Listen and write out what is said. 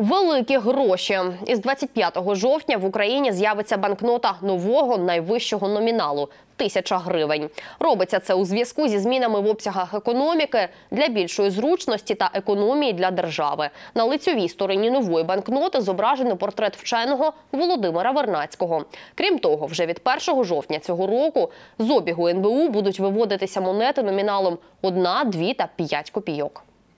Великі гроші із 25 жовтня в Україні з'явиться банкнота нового найвищого номіналу тисяча гривень. Робиться це у зв'язку зі змінами в обсягах економіки для більшої зручності та економії для держави. На лицьовій стороні нової банкноти зображено портрет вченого Володимира Вернацького. Крім того, вже від 1 жовтня цього року з обігу НБУ будуть виводитися монети номіналом 1, 2 та 5 копійок.